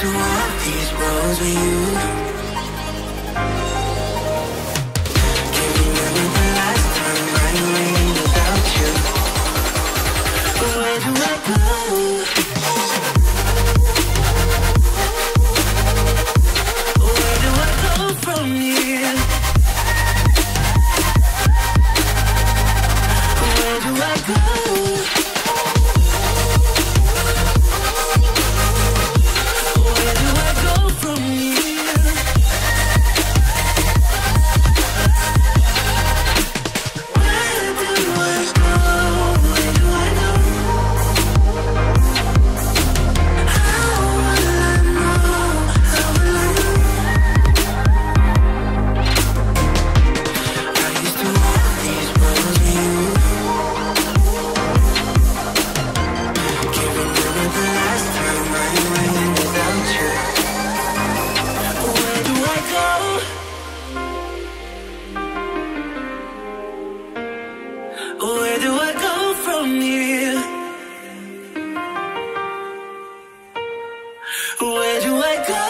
to walk these roads with you Can't the last time I about you Where do I go? Where'd you wake up?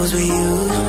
roads with you.